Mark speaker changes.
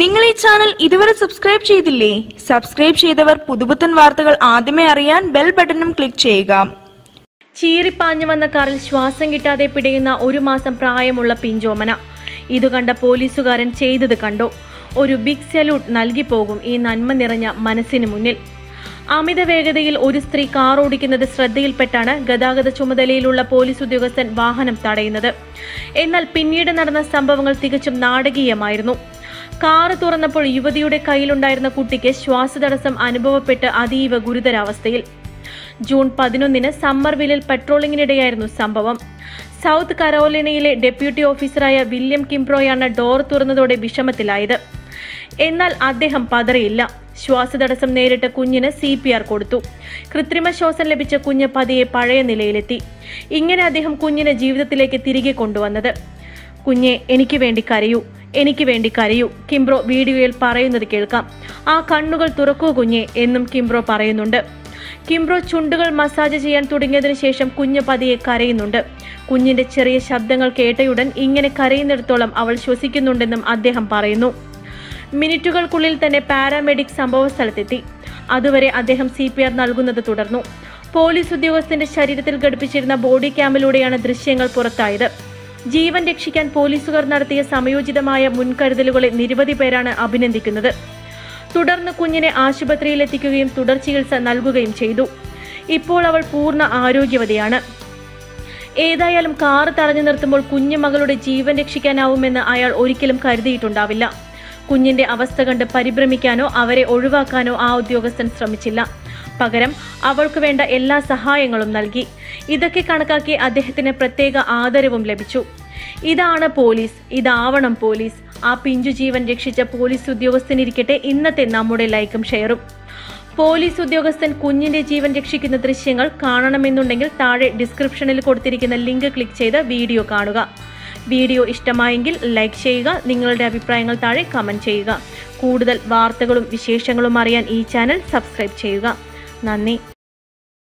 Speaker 1: നിങ്ങൾ ഈ ചാനൽ ഇതുവരെ സബ്സ്ക്രൈബ് ചെയ്തില്ലേ? സബ്സ്ക്രൈബ് ചെയ്തവർ പുതുപുത്തൻ വാർത്തകൾ ആദ്യമേ അറിയാൻ ബെൽ ബട്ടണും ക്ലിക്ക് ചെയ്യുക.
Speaker 2: ചീറിപ്പാഞ്ഞു വന്ന കാറിൽ ശ്വാസം കിട്ടാതെ പിടയുന്ന ഒരു മാസം പ്രായമുള്ള പിഞ്ചോമന. ഇത് കണ്ട പോലീസുകാരൻ ചെയ്തത് കണ്ടു. ഒരു ബിഗ് സല്യൂട്ട് നൽകി പോകും ഈ നന്മ നിറഞ്ഞ മനസ്സിന് മുന്നിൽ. അമിത വേഗതയിൽ ഒരു സ്ത്രീ കാർ ഓടിക്കുന്നത് ശ്രദ്ധയിൽപ്പെട്ടാണ് ഗതാഗത ചുമതലയിലുള്ള പോലീസ് ഉദ്യോഗസ്ഥൻ വാഹനം തടയുന്നത്. എന്നാൽ പിന്നീട് നടന്ന സംഭവങ്ങൾ തികച്ചും നാടകീയമായിരുന്നു. കാറ് തുറന്നപ്പോൾ യുവതിയുടെ കയ്യിലുണ്ടായിരുന്ന കുട്ടിക്ക് ശ്വാസതടസ്സം അനുഭവപ്പെട്ട് അതീവ ഗുരുതരാവസ്ഥയിൽ. ജൂൺ പതിനൊന്നിന് സമ്മർവില്ലിൽ പട്രോളിംഗിനിടെയായിരുന്നു സംഭവം. സൗത്ത് കരോലിനയിലെ ഡെപ്യൂട്ടി ഓഫീസറായ വില്യം കിംപ്രോയാണ് ഡോർ തുറന്നതോടെ വിഷമത്തിലായത്. എന്നാൽ അദ്ദേഹം പതറിയില്ല. ശ്വാസതടസ്സം നേരിട്ട കുഞ്ഞിന് സി പി ആർ കൊടുത്തു. കൃത്രിമ ശ്വാസം ലഭിച്ച കുഞ്ഞ് പതിയെ പഴയ നിലയിലെത്തി. ഇങ്ങനെ അദ്ദേഹം കുഞ്ഞിനെ ജീവിതത്തിലേക്ക് തിരികെ കൊണ്ടുവന്നത്. കുഞ്ഞെ എനിക്ക് വേണ്ടി കരയൂ. എനിക്ക് വേണ്ടി കരയൂ. കിംബ്രോ വീഡിയോയിൽ പറയുന്നത് കേൾക്കാം. ആ കണ്ണുകൾ തുറക്കൂ കുഞ്ഞെ എന്നും കിംബ്രോ പറയുന്നുണ്ട്. കിംബ്രോ ചുണ്ടുകൾ മസാജ് ചെയ്യാൻ തുടങ്ങിയതിനു ശേഷം കുഞ്ഞ് പതിയെ കരയുന്നുണ്ട്. കുഞ്ഞിന്റെ ചെറിയ ശബ്ദങ്ങൾ കേട്ടയുടൻ ഇങ്ങനെ കരയുന്നിടത്തോളം അവൾ ശ്വസിക്കുന്നുണ്ടെന്നും അദ്ദേഹം പറയുന്നു. മിനിറ്റുകൾക്കുള്ളിൽ തന്നെ പാരാമെഡിക് സംഭവസ്ഥലത്തെത്തി അതുവരെ അദ്ദേഹം സി പി ആർ നൽകുന്നത് തുടർന്നു. പോലീസ് ഉദ്യോഗസ്ഥന്റെ ശരീരത്തിൽ ഘടിപ്പിച്ചിരുന്ന ബോഡി ക്യാമിലൂടെയാണ് ദൃശ്യങ്ങൾ പുറത്തായത്. ജീവൻ രക്ഷിക്കാൻ പോലീസുകാർ നടത്തിയ സമയോചിതമായ മുൻകരുതലുകളെ നിരവധി പേരാണ് അഭിനന്ദിക്കുന്നത്. തുടർന്ന് കുഞ്ഞിനെ ആശുപത്രിയിൽ എത്തിക്കുകയും തുടർ ചികിത്സ നൽകുകയും ചെയ്തു. ഇപ്പോൾ അവൾ പൂർണ ആരോഗ്യവതിയാണ്. ഏതായാലും കാർ തടഞ്ഞു നിർത്തുമ്പോൾ കുഞ്ഞു മകളുടെ ജീവൻ രക്ഷിക്കാനാവുമെന്ന് അയാൾ ഒരിക്കലും കരുതിയിട്ടുണ്ടാവില്ല. കുഞ്ഞിന്റെ അവസ്ഥ കണ്ട് പരിഭ്രമിക്കാനോ അവരെ ഒഴിവാക്കാനോ ആ ഉദ്യോഗസ്ഥൻ ശ്രമിച്ചില്ല. പകരം അവൾക്ക് വേണ്ട എല്ലാ സഹായങ്ങളും നൽകി. ഇതൊക്കെ കണക്കാക്കി അദ്ദേഹത്തിന് പ്രത്യേക ആദരവും ലഭിച്ചു. ഇതാണ് പോലീസ്. ഇതാവണം പോലീസ്. ആ പിഞ്ചു ജീവൻ രക്ഷിച്ച പോലീസ് ഉദ്യോഗസ്ഥനിരിക്കട്ടെ ഇന്നത്തെ നമ്മുടെ ലൈക്കും ഷെയറും. പോലീസ് ഉദ്യോഗസ്ഥൻ കുഞ്ഞിന്റെ ജീവൻ രക്ഷിക്കുന്ന ദൃശ്യങ്ങൾ കാണണമെന്നുണ്ടെങ്കിൽ താഴെ ഡിസ്ക്രിപ്ഷനിൽ കൊടുത്തിരിക്കുന്ന ലിങ്ക് ക്ലിക്ക് ചെയ്ത് വീഡിയോ കാണുക. വീഡിയോ ഇഷ്ടമായെങ്കിൽ ലൈക്ക് ചെയ്യുക നിങ്ങളുടെ അഭിപ്രായങ്ങൾ താഴെ കമന്റ് ചെയ്യുക. കൂടുതൽ വാർത്തകളും വിശേഷങ്ങളും അറിയാൻ ഈ ചാനൽ സബ്സ്ക്രൈബ് ചെയ്യുക. നന്ദി.